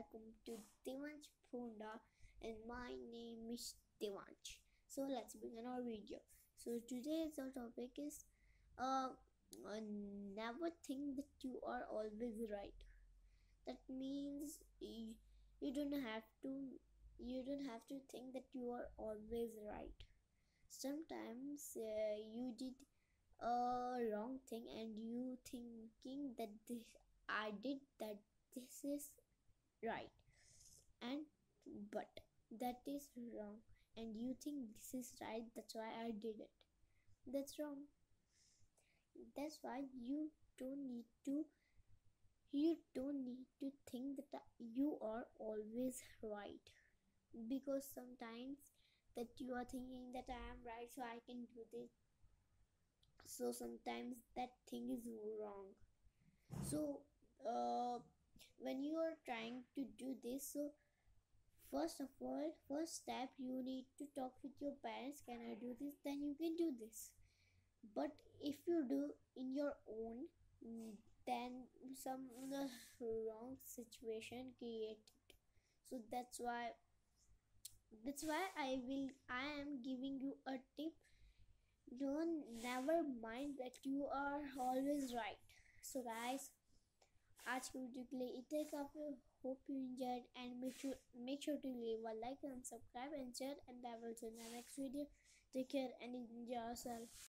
welcome to Devansh Bhonda and my name is Devansh. So let's begin our video. So today's our topic is uh, uh, never think that you are always right. That means you, you don't have to you don't have to think that you are always right. Sometimes uh, you did a wrong thing and you thinking that this, I did that this is right. And but that is wrong. And you think this is right that's why i did it. That's wrong. That's why you don't need to you don't need to think that you are always right. Because sometimes that you are thinking that i am right so i can do this. So sometimes that thing is wrong. So uh when you are trying to do this so first of all first step you need to talk with your parents can i do this? Then you can do this. But if you do in your own then some wrong situation created so that's why that's why i will i am giving you a tip. Don't never mind that you are always right. So guys आज की video के लिए इतना काफ़ी hope you enjoyed and make sure make sure to leave a like and subscribe and share and I will see next video take care and enjoy yourself